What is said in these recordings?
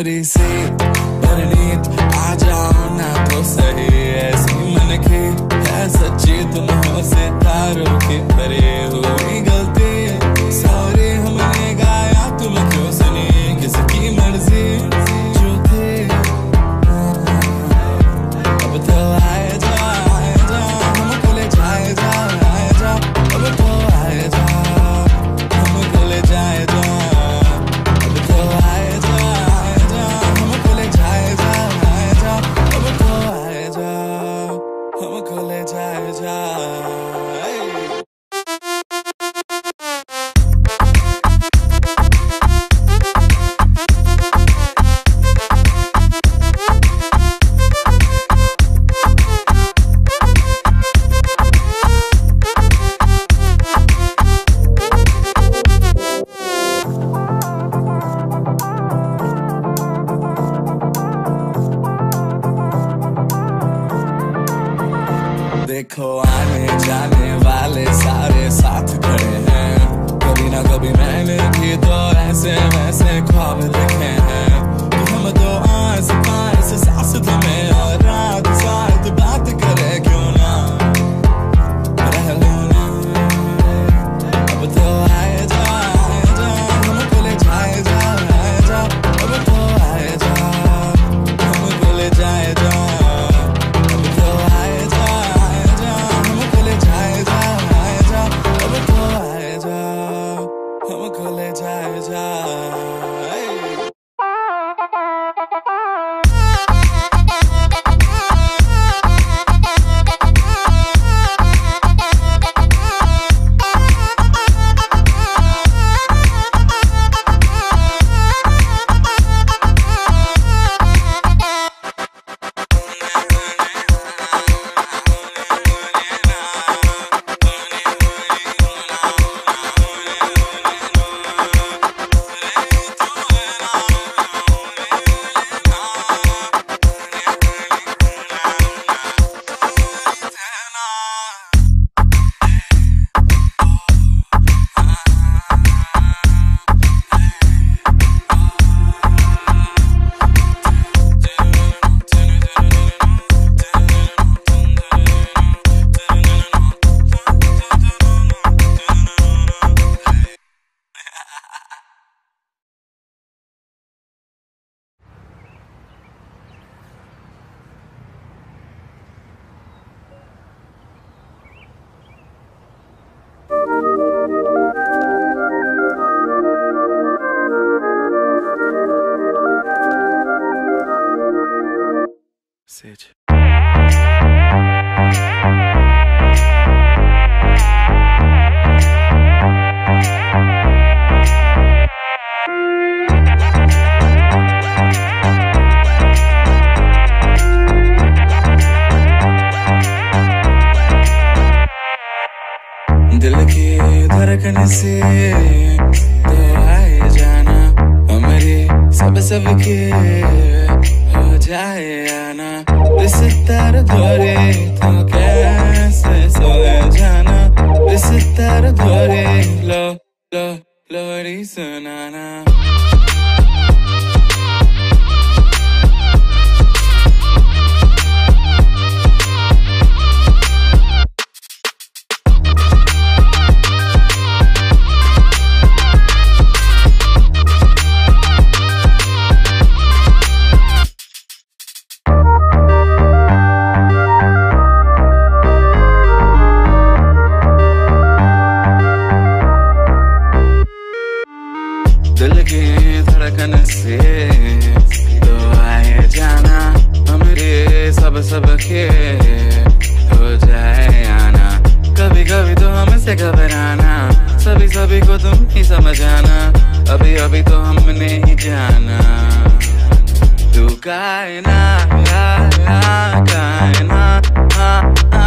कमरे से परनीत आ जाना तो सही ऐसी मन के है सच्ची तुम हो सितारों के परे हो। से तो आए जाना हमारे सब सब के हो जाए आना। रिश्तेदार धोरे तो कैसे सोए जाना? रिश्तेदार धोरे लो लो लोरी सुनाना। से तो आए जाना हमरे सब सब के हो जाए आना। कभी कभी तो हमसे घबराना सभी सभी को तुम ही समझाना अभी अभी तो हमने ही जाना। तू कायना या, कायना हा, हा, कायना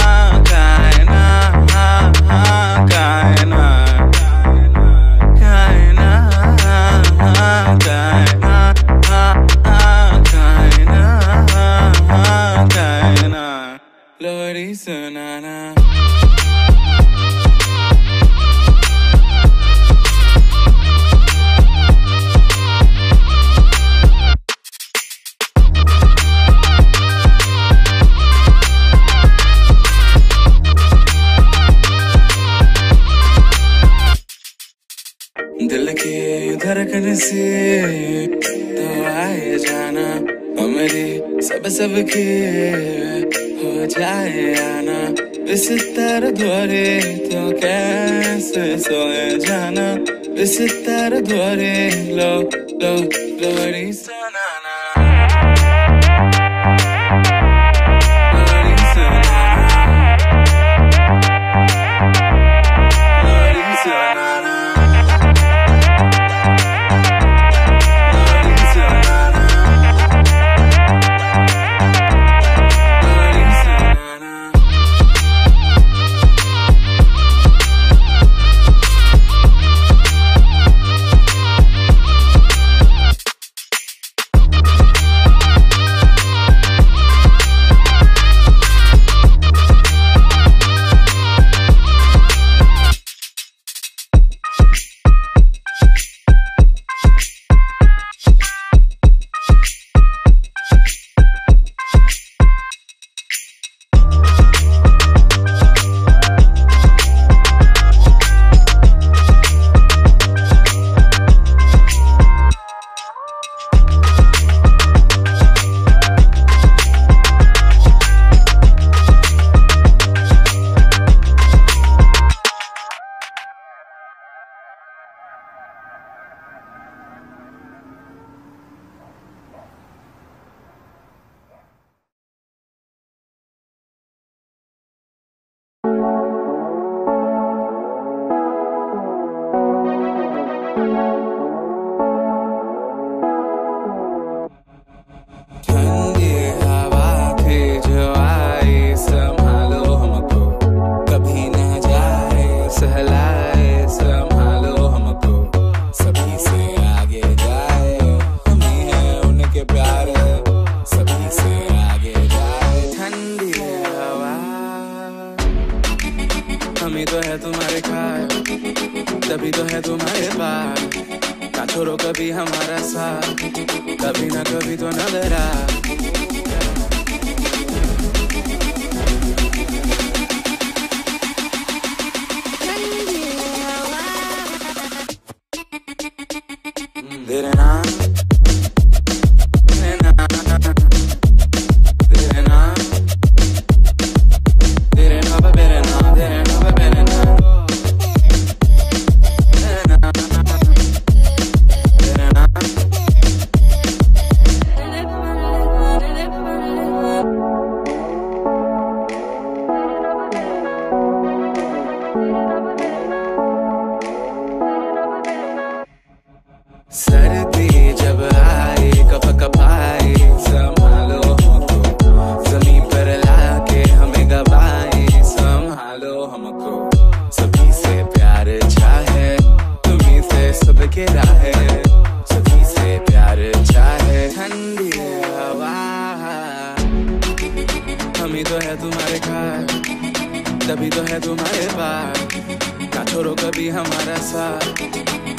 बिस्तर धोरे तो कैसे सोए जाना? बिस्तर द्वारे लो लो लोरी सुनाना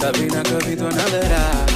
Cabina, cabito, navera.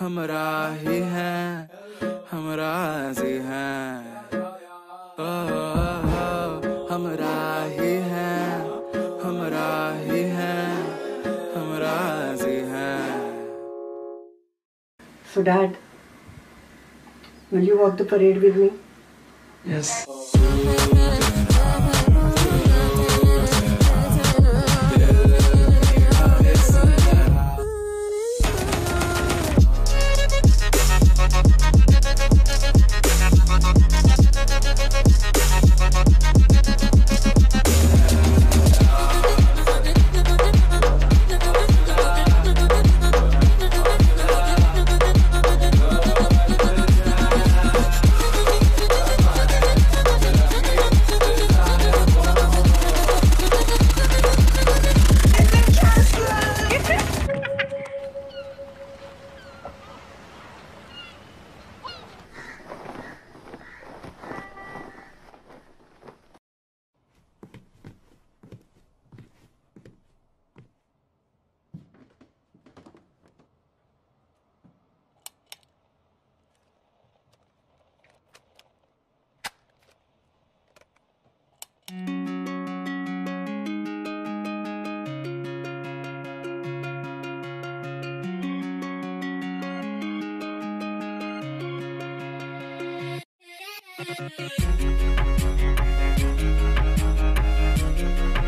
हमरा ही है हमरा जी है। ओ, ओ, ही है हमरा ही है हमरा जी है। So dad will you walk the parade with me yes Thank you.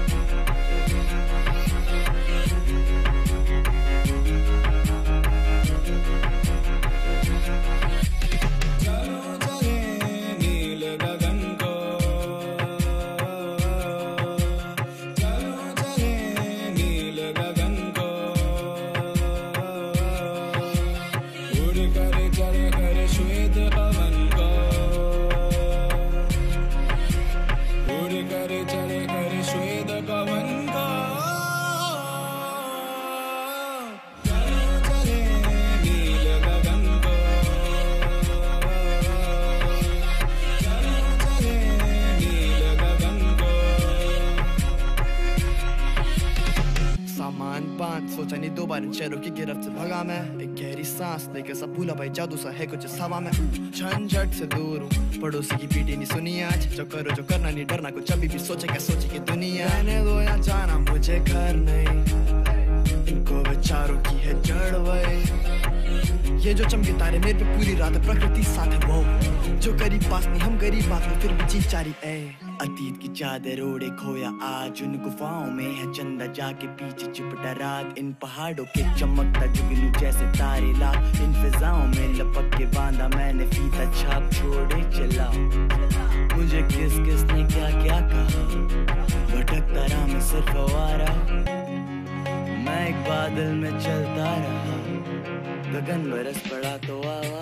बार इन शहरों की गिरफ्त से भगा मैं एक गहरी सांस लेकर सब भूला भाई जादू सा है कुछ सवा हवा में झंझट से दूर हूँ पड़ोसी की पीटी नहीं सुनी आज जो करो जो करना नहीं डरना कुछ अभी भी सोचे क्या सोचे की दुनिया ने दो या जाना मुझे घर नहीं इनको बेचारों की है जड़ वही ये जो चमके तारे मेरे पे पूरी रात प्रकृति साथ है वो जो गरीब पास नहीं हम गरीब बात में, फिर भी चारी ए अतीत की चादर ओढ़े खोया आज, उन गुफाओं में है चंदा जाके पीछे चिपटा रात इन पहाड़ों के चमकता जुगनू जैसे तारे ला। इन फिजाओं में लपक के बांधा मैंने फीता, छाप छोड़े, चला। मुझे किस किस ने क्या क्या कहा? भटकता रहा मैं सिर्फ़ आवारा। मैं एक बादल में चलता रहा। गगन बरस पड़ा तो आवा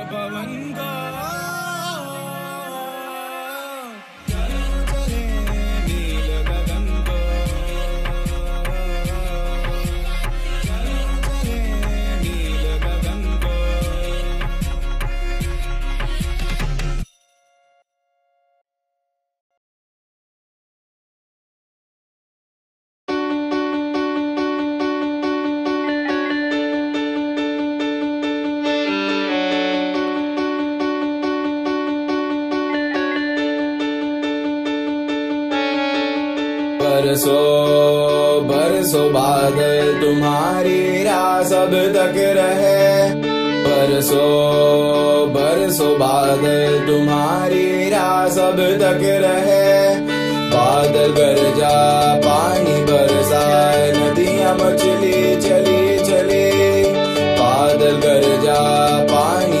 बादल तुम्हारी राह सब तक रहे। बरसो बरसो बादल तुम्हारी राह सब तक रहे। बादल गरजा पानी बरसाए नदियाँ मछली चली चली। बादल गरजा पानी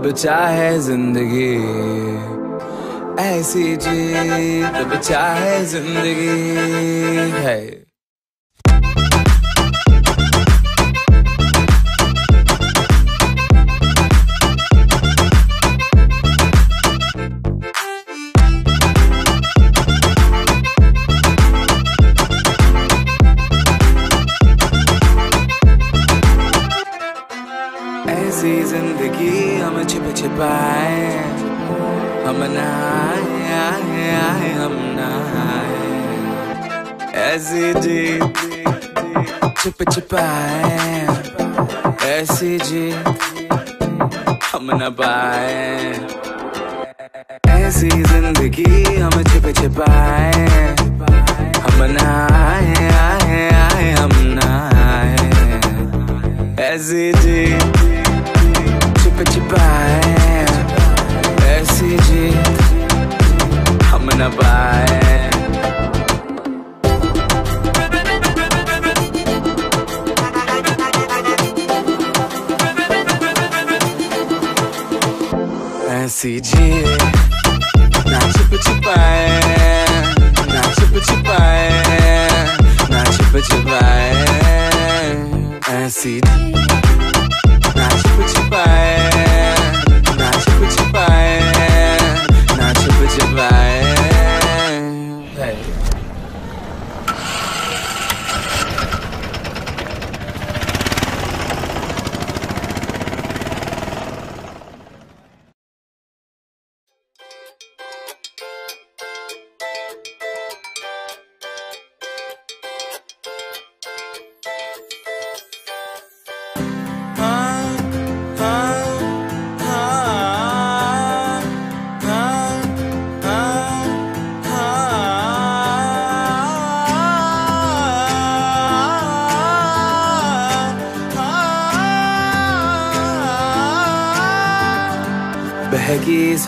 जीत अब चाहे ज़िंदगी। ऐसी जी अब चाहे ज़िंदगी। है। ऐसी जी छिप छिपाए ऐसी जी हम न पाए ऐसी ज़िंदगी हम छिप छिपाए हम नहाए आए आए आए हम आए ऐसी जी छिप छिपाए ऐसी जी हम न पाए जी ना छुप छुपाए ना छुप छुपाए ना छुप छुपाए ऐसी ना छुप छिपाए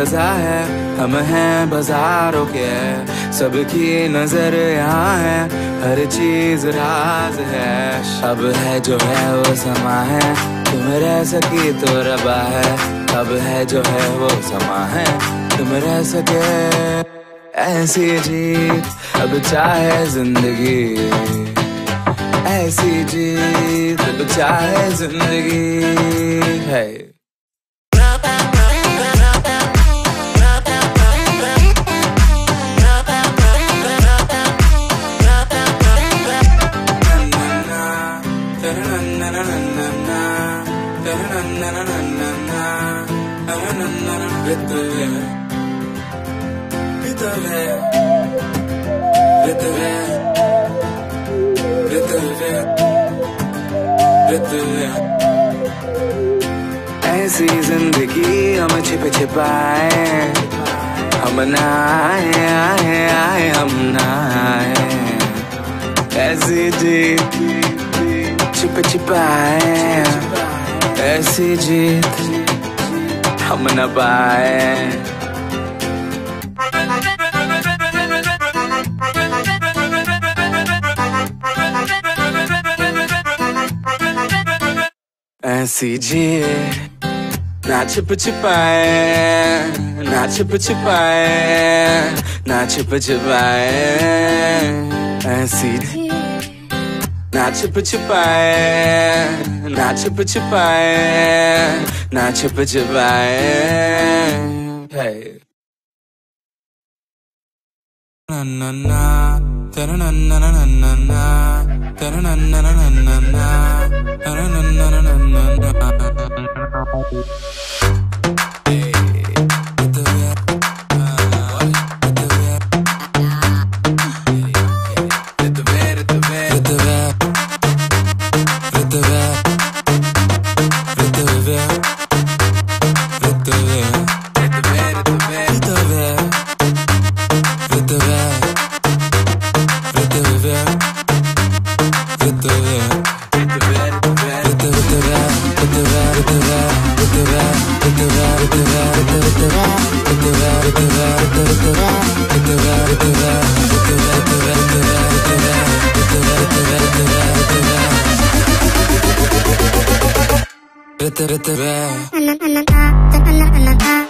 सजा है, हम हैं बाजारों के। सबकी नज़र यहाँ है, हर चीज़ राज है। अब है जो है वो समा है, तुम रह सकी तो रबा है। अब है जो है वो समा है, तुम रह सके। ऐसी जीत, अब चाहे ज़िंदगी। ऐसी जीत, अब चाहे ज़िंदगी। है। छिप छिपाए। हम नहाए, आए आए, हम नहाए। ऐसी जीत छिप छिपाए। ऐसी जीत हम न पाए। ऐसी जी not chip chip not chip chip not chip chip not chip chip not chip chip da da da da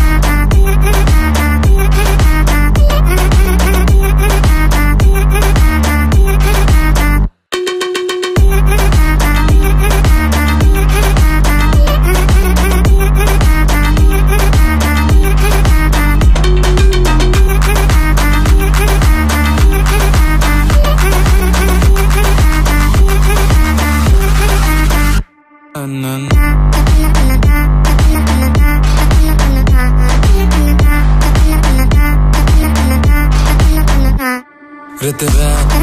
que te